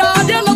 da da